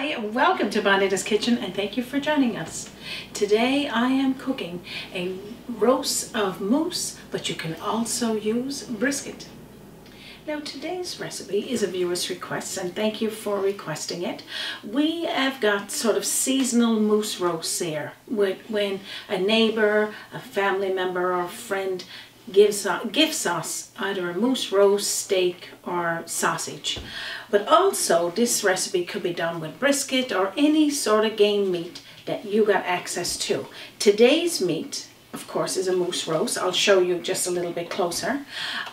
Hi, welcome to Bonita's Kitchen and thank you for joining us. Today I am cooking a roast of moose, but you can also use brisket. Now today's recipe is a viewer's request and thank you for requesting it. We have got sort of seasonal moose roasts here when a neighbor, a family member or a friend gives, gives us either a moose roast, steak or sausage. But also this recipe could be done with brisket or any sort of game meat that you got access to. Today's meat, of course, is a moose roast. I'll show you just a little bit closer.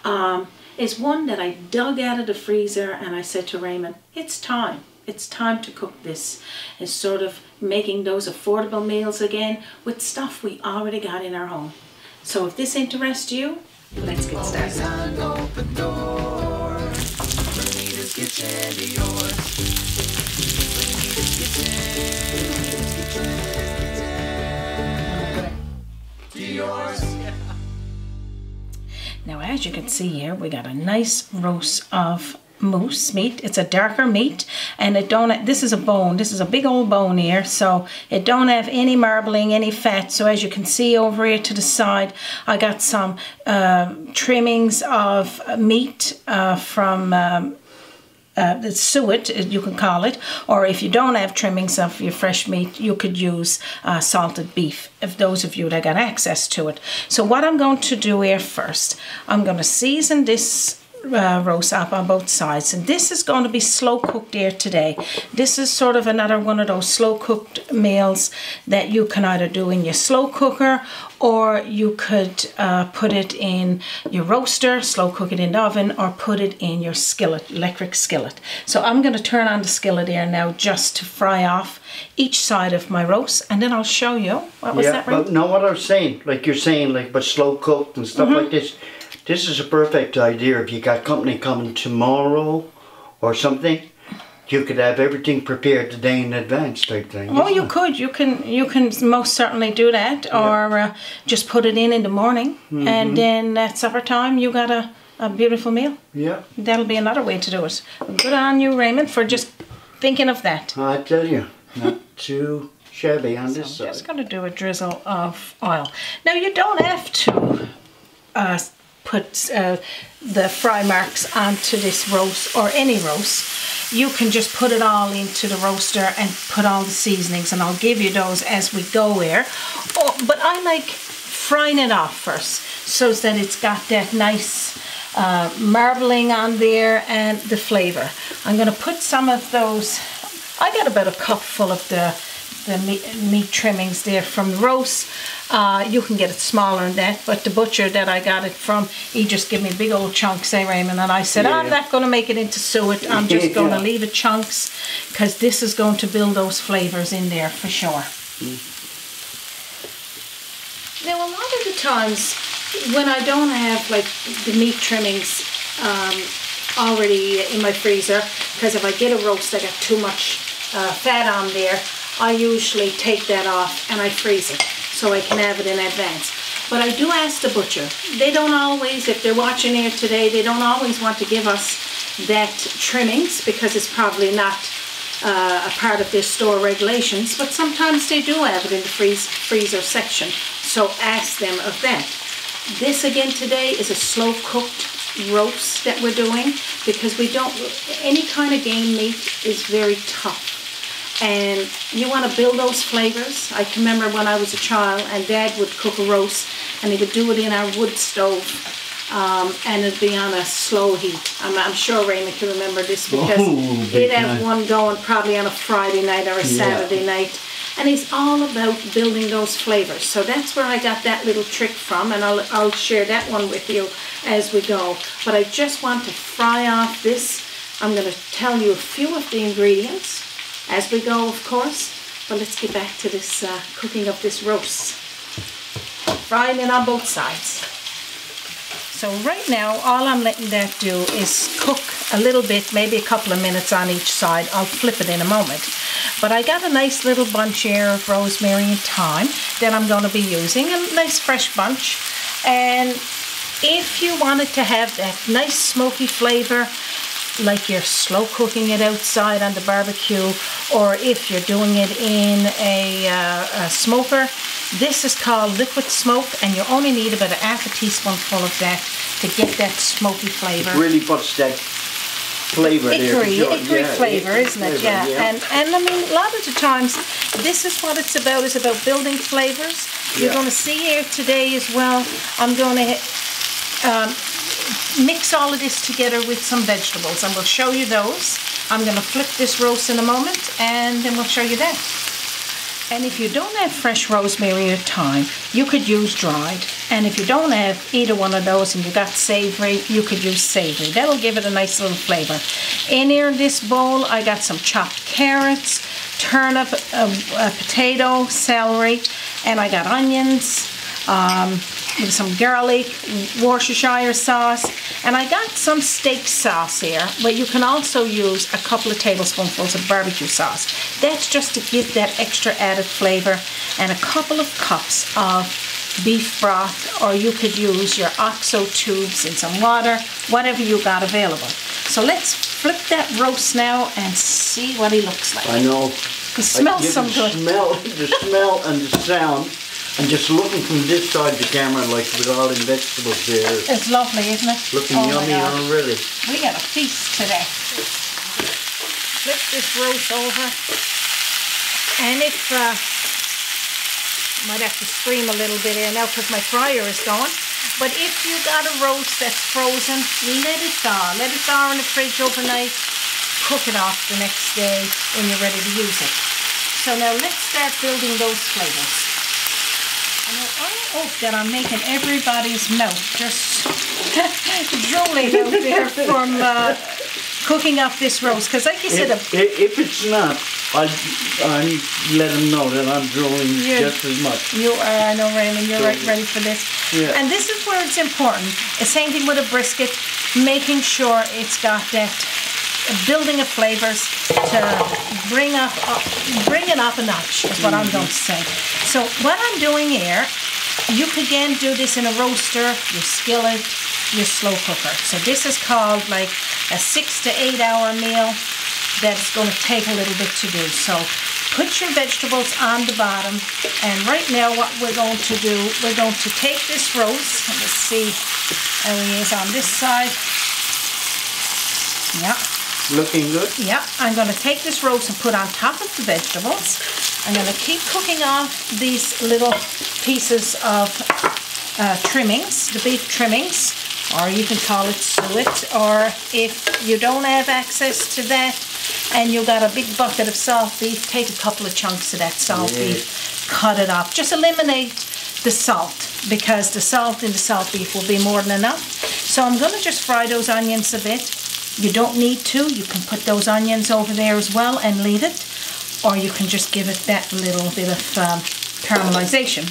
Um, is one that I dug out of the freezer and I said to Raymond, it's time. It's time to cook this. It's sort of making those affordable meals again with stuff we already got in our home. So if this interests you, let's get started. Now as you can see here, we got a nice roast of moose meat. It's a darker meat and it don't, this is a bone, this is a big old bone here, so it don't have any marbling, any fat. So as you can see over here to the side, I got some uh, trimmings of meat uh, from um, uh, the suet, you can call it, or if you don't have trimmings of your fresh meat, you could use uh, salted beef, if those of you that got access to it. So what I'm going to do here first, I'm going to season this uh, roast up on both sides. And this is going to be slow cooked here today. This is sort of another one of those slow cooked meals that you can either do in your slow cooker or you could uh, put it in your roaster slow cook it in the oven or put it in your skillet electric skillet. So I'm going to turn on the skillet here now just to fry off each side of my roast and then I'll show you. What was yeah, that right? No what I was saying like you're saying like but slow cooked and stuff mm -hmm. like this this is a perfect idea if you got company coming tomorrow or something. You could have everything prepared the day in advance type thing. Oh, you it? could. You can you can most certainly do that, yeah. or uh, just put it in in the morning, mm -hmm. and then at supper time you got a, a beautiful meal. Yeah. That'll be another way to do it. Good on you, Raymond, for just thinking of that. I tell you, not too shabby on so this I'm side. just going to do a drizzle of oil. Now you don't have to uh, put uh, the fry marks onto this roast or any roast. You can just put it all into the roaster and put all the seasonings and I'll give you those as we go here. Oh, but I like frying it off first so that it's got that nice uh, marbling on there and the flavor. I'm gonna put some of those I got about a cup full of the the meat, meat trimmings there from the roast. Uh, you can get it smaller than that, but the butcher that I got it from, he just gave me a big old chunks, eh, Raymond? And I said, yeah. I'm not going to make it into suet. I'm just going to leave it chunks because this is going to build those flavors in there for sure. Mm. Now, a lot of the times when I don't have like the meat trimmings um, already in my freezer, because if I get a roast, I got too much uh, fat on there, I usually take that off and I freeze it so I can have it in advance. But I do ask the butcher. They don't always, if they're watching here today, they don't always want to give us that trimmings because it's probably not uh, a part of their store regulations, but sometimes they do have it in the freeze, freezer section. So ask them of that. This again today is a slow cooked roast that we're doing because we don't, any kind of game meat is very tough and you want to build those flavors. I can remember when I was a child and dad would cook a roast and he would do it in our wood stove um, and it'd be on a slow heat. I'm, I'm sure Raymond can remember this because oh, he'd have one going probably on a Friday night or a Saturday yeah. night and it's all about building those flavors. So that's where I got that little trick from and I'll, I'll share that one with you as we go. But I just want to fry off this. I'm going to tell you a few of the ingredients as we go, of course. But let's get back to this uh, cooking of this roast. Frying it on both sides. So right now, all I'm letting that do is cook a little bit, maybe a couple of minutes on each side. I'll flip it in a moment. But I got a nice little bunch here of rosemary and thyme that I'm going to be using, a nice fresh bunch. And if you wanted to have that nice smoky flavor, like you're slow cooking it outside on the barbecue or if you're doing it in a, uh, a smoker, this is called liquid smoke and you only need about a half a teaspoonful of that to get that smoky flavour. Really puts that flavor there. Hickory, Sure, hickory yeah, flavour, isn't it? flavour, Yeah. And and I mean, a lot of the times, this is what it's about. it's about building flavours. You're going to see here today as well. I'm going to um, mix all of this together with some vegetables, and we'll show you those. I'm going to flip this roast in a moment, and then we'll show you that. And if you don't have fresh rosemary or thyme, you could use dried. And if you don't have either one of those and you got savory, you could use savory. That'll give it a nice little flavor. In here in this bowl, I got some chopped carrots, turnip, a, a potato, celery, and I got onions, um, with some garlic, Worcestershire sauce, and I got some steak sauce here, but you can also use a couple of tablespoonfuls of barbecue sauce. That's just to give that extra added flavor, and a couple of cups of beef broth, or you could use your OXO cubes in some water, whatever you got available. So let's flip that roast now and see what he looks like. I know. He smells so good. Smell the smell and the sound, and just looking from this side of the camera, like with all the vegetables there, It's lovely, isn't it? looking Oh yummy God. already. We got a feast today. Flip this roast over. And if, uh, might have to scream a little bit here now because my fryer is gone. But if you got a roast that's frozen, let it thaw. Let it thaw in the fridge overnight. Cook it off the next day when you're ready to use it. So now let's start building those flavors. And I hope that I'm making everybody's mouth just drooling out there from uh, cooking up this roast. Because like you said, If, if if it's not, I'll, I'll let them know that I'm drooling Yeah. just as much. you are, I know Raymond, you're right, ready for this. Yeah. And this is where it's important. The same thing with a brisket, making sure it's got that building of flavors to bring up, up bring it up a notch is what I'm going to mm-hmm. say. So what I'm doing here, you could again do this in a roaster, your skillet, your slow cooker. So this is called like a six to eight hour meal that's going to take a little bit to do. So put your vegetables on the bottom and right now what we're going to do, we're going to take this roast, let's see how he is on this side. Yeah. Looking good? Yeah, I'm going to take this roast and put on top of the vegetables. I'm going to keep cooking off these little pieces of uh, trimmings, the beef trimmings, or you can call it suet, or if you don't have access to that and you've got a big bucket of salt beef, take a couple of chunks of that salt Yeah. beef, cut it up. Just eliminate the salt because the salt in the salt beef will be more than enough. So I'm going to just fry those onions a bit. You don't need to. You can put those onions over there as well and leave it. Or you can just give it that little bit of um, caramelization.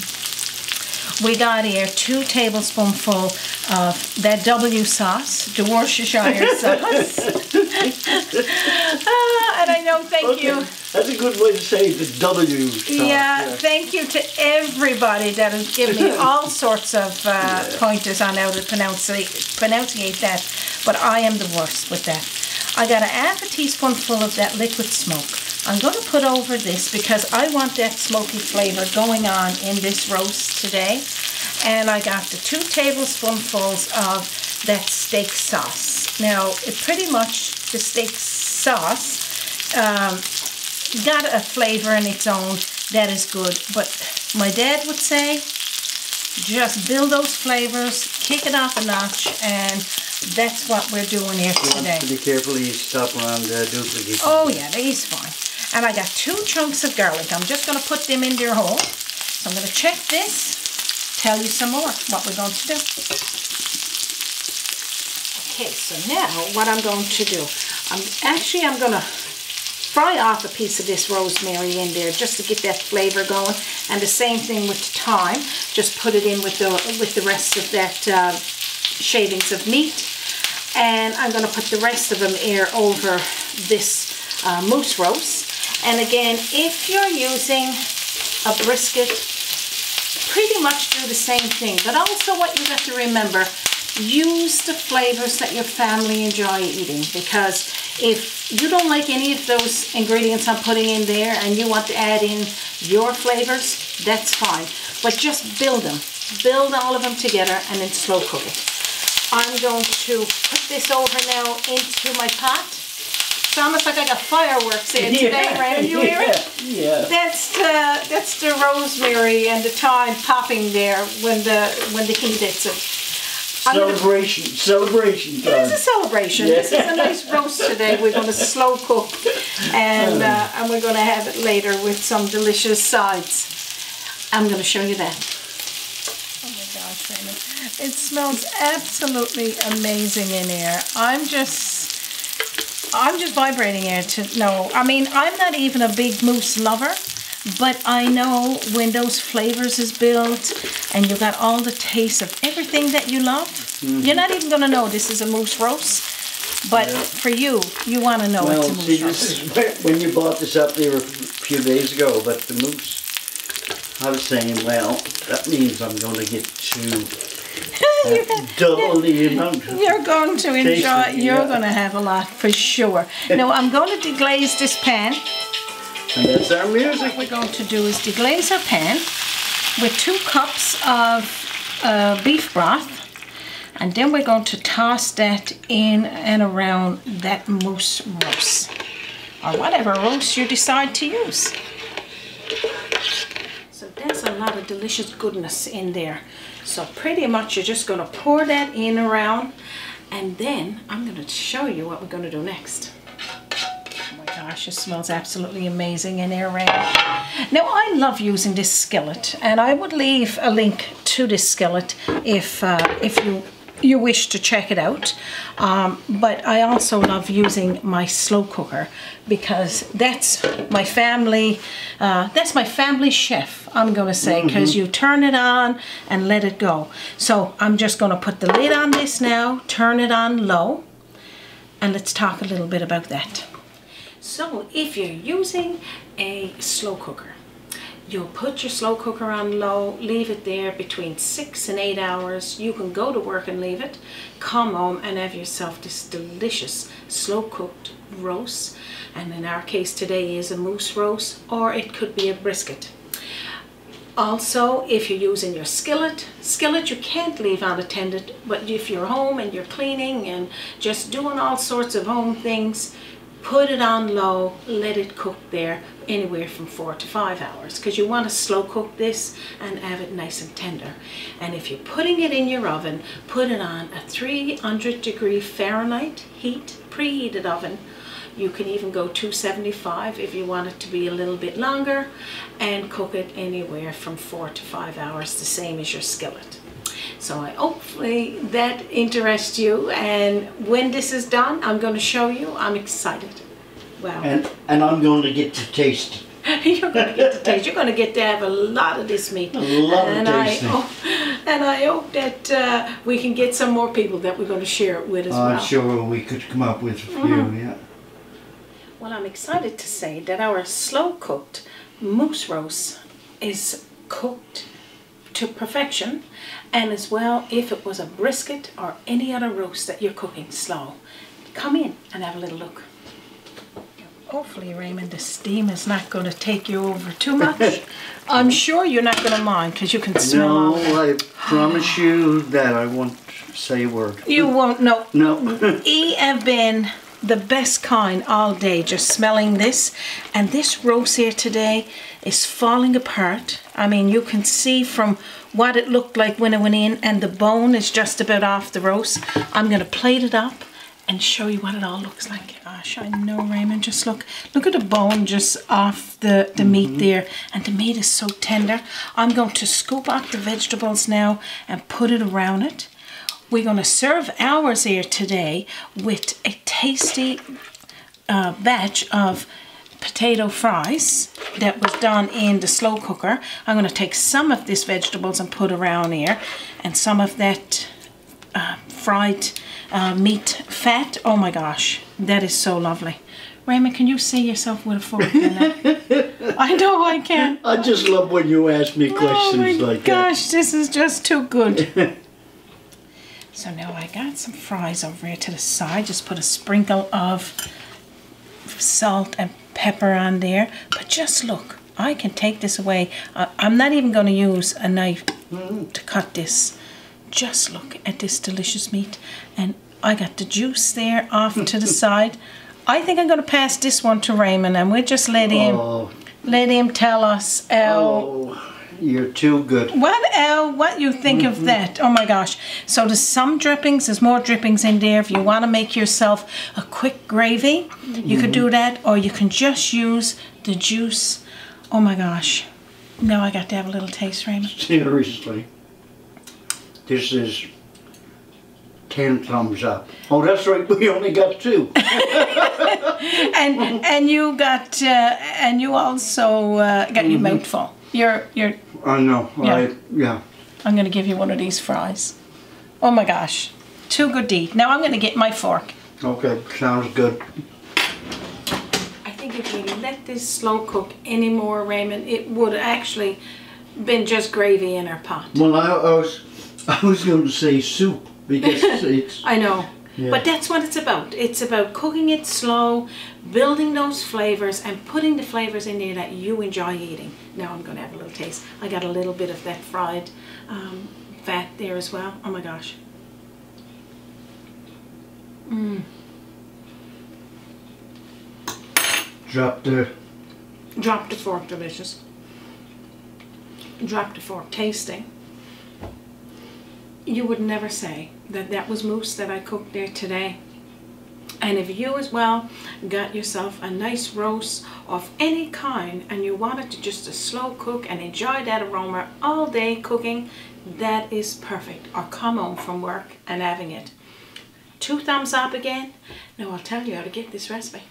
We got here two tablespoonful of that W sauce, the Worcestershire sauce. ah, and I know, thank you. That's a good way to say the W. Yeah, thank you to everybody that has given me all sorts of uh, pointers on how to pronunciate that, but I am the worst with that. I got a half a teaspoonful of that liquid smoke. I'm going to put over this because I want that smoky flavor going on in this roast today. And I got the two tablespoonfuls of that steak sauce. Now, it pretty much, the steak sauce, um, got a flavor in its own that is good. But my dad would say, just build those flavors, kick it up a notch, and that's what we're doing here You today. to be careful you stop around uh, duplicate. Oh yeah, he's fine. And I got two chunks of garlic. I'm just going to put them in their hole. So I'm going to check this, tell you some more what we're going to do. Okay, so now what I'm going to do, I'm actually I'm going to fry off a piece of this rosemary in there just to get that flavor going. And the same thing with the thyme. Just put it in with the with the rest of that uh, shavings of meat. And I'm going to put the rest of them here over this uh, moose roast. And again, if you're using a brisket, pretty much do the same thing. But also what you have to remember, use the flavors that your family enjoy eating because if you don't like any of those ingredients I'm putting in there and you want to add in your flavors, that's fine. But just build them. Build all of them together and then slow cook it. I'm going to put this over now into my pot. It's almost like I got fireworks here today, Yeah, right? You hear it? Yeah. That's the that's the rosemary and the thyme popping there when the when the heat hits it. I'm gonna- Celebration, celebration It is a time. celebration. This is a nice roast today. We're going to slow cook, and uh, and we're going to have it later with some delicious sides. I'm going to show you that. Oh my gosh, Raymond. It smells absolutely amazing in here. I'm just, I'm just vibrating here to know. I mean, I'm not even a big moose lover, but I know when those flavors is built and you got all the taste of everything that you love, mm-hmm. you're not even gonna know this is a moose roast. But for you, you want to know Well, it's a moose see, roast. this is when- you bought this up there a few days ago, but the moose, I was saying, well, that means I'm gonna get to double the amount. You're going to enjoy. You're yeah. going to have a lot for sure. now I'm going to deglaze this pan. And that's our music. What we're going to do is deglaze our pan with two cups of uh, beef broth, and then we're going to toss that in and around that moose roast, or whatever roast you decide to use. So there's a lot of delicious goodness in there. So pretty much you're just going to pour that in around, and then I'm going to show you what we're going to do next. Gosh, it smells absolutely amazing in here. Now, I love using this skillet, and I would leave a link to this skillet if, uh, if you you wish to check it out. Um, but I also love using my slow cooker because that's my family, uh, that's my family chef, I'm gonna say, because you turn it on and let it go. So I'm just gonna put the lid on this now, turn it on low, and let's talk a little bit about that. So if you're using a slow cooker, you'll put your slow cooker on low, leave it there between six and eight hours. You can go to work and leave it, come home and have yourself this delicious slow cooked roast. And in our case today is a moose roast or it could be a brisket. Also, if you're using your skillet, skillet you can't leave unattended, but if you're home and you're cleaning and just doing all sorts of home things, put it on low, let it cook there anywhere from four to five hours because you want to slow cook this and have it nice and tender. And if you're putting it in your oven, put it on a 300 degree Fahrenheit heat, preheated oven. You can even go 275 if you want it to be a little bit longer and cook it anywhere from four to five hours, the same as your skillet. So I hopefully that interests you and when this is done I'm going to show you. I'm excited. Wow. And, and I'm going to get to taste. You're going to get to taste. You're going to get to have a lot of this meat. A lot of and I tasting. hope, and I hope that uh, we can get some more people that we're going to share it with as well. I'm well. sure we could come up with a few, Mm-hmm. yeah. Well, I'm excited to say that our slow cooked moose roast is cooked to perfection, and as well, if it was a brisket or any other roast that you're cooking slow, come in and have a little look. Hopefully, Raymond, the steam is not going to take you over too much. I'm sure you're not going to mind because you can smell all No, that. I promise you that I won't say a word. You won't no. No. He have been the best kind all day just smelling this. And this roast here today is falling apart. I mean you can see from what it looked like when it went in and the bone is just about off the roast I'm gonna plate it up and show you what it all looks like. Gosh I know Raymond just look. Look at the bone just off the the meat mm-hmm. there. And the meat is so tender. I'm going to scoop out the vegetables now and put it around it we're going to serve ours here today with a tasty uh, batch of potato fries that was done in the slow cooker. I'm going to take some of these vegetables and put around here and some of that uh, fried uh, meat fat. Oh my gosh, that is so lovely. Raymond, can you see yourself with a fork in that? I know I can. I just love when you ask me questions Oh questions my like gosh, this is just too good. So now I got some fries over here to the side. Just put a sprinkle of salt and pepper on there. But just look, I can take this away. I'm not even going to use a knife to cut this. Just look at this delicious meat. And I got the juice there off to the side. I think I'm going to pass this one to Raymond and we'll just let him Oh, let him tell us how oh, you're too good. what El, what you think of that? Oh my gosh! So there's some drippings. There's more drippings in there. If you want to make yourself a quick gravy, you could do that, or you can just use the juice. Oh my gosh! Now I got to have a little taste, Raymond. Seriously. This is 10 thumbs up. Oh, that's right, we only got two. And and you got uh, and you also uh, got your mouth full. You're you're. I know, I, Yeah. yeah. I'm gonna give you one of these fries. Oh my gosh! Too good to eat. Now I'm gonna get my fork. Okay, sounds good. I think if you let this slow cook any more, Raymond, it would actually been just gravy in our pot. Well, I, I was, I was going to say soup because it's, I know. Yeah. But that's what it's about. It's about cooking it slow, building those flavors, and putting the flavors in there that you enjoy eating. Now I'm going to have a little taste. I got a little bit of that fried um, fat there as well. Oh my gosh. drop the, Drop the fork, delicious. Drop the fork, tasting. You would never say that that was moose that I cooked there today. And if you as well got yourself a nice roast of any kind and you wanted to just a slow cook and enjoy that aroma all day cooking, that is perfect. Or come home from work and having it. Two thumbs up again. Now I'll tell you how to get this recipe.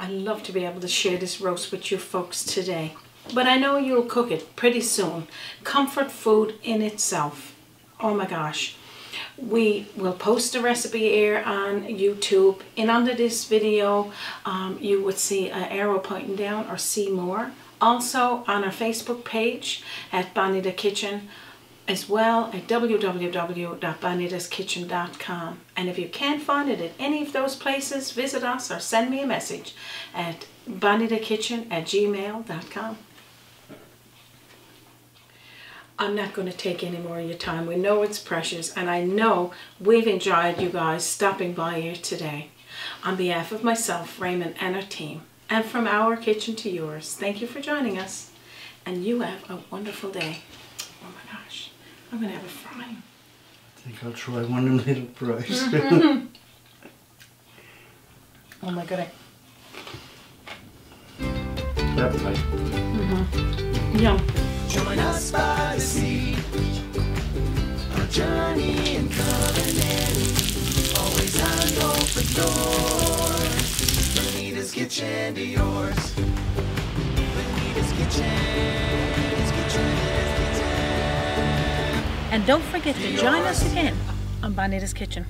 I love to be able to share this roast with you folks today. But I know you'll cook it pretty soon. Comfort food in itself. Oh my gosh. We will post the recipe here on YouTube. And under this video, um, you would see an arrow pointing down or see more. Also on our Facebook page at Bonita's Kitchen as well at www.bonitaskitchen.com. And if you can't find it at any of those places, visit us or send me a message at bonitaskitchen at gmail.com. I'm not going to take any more of your time. We know it's precious, and I know we've enjoyed you guys stopping by here today. On behalf of myself, Raymond, and our team, and from our kitchen to yours, thank you for joining us, and you have a wonderful day. Oh my gosh, I'm going to have a fry. I think I'll try one of them little fries. Oh my goodness. that might. Mm-hmm. Yum. Join us by the sea. Our journey in culinary. Always on open doors. Bonita's kitchen to yours. Kitchen. kitchen. And don't forget to join us again on Bonita's Kitchen.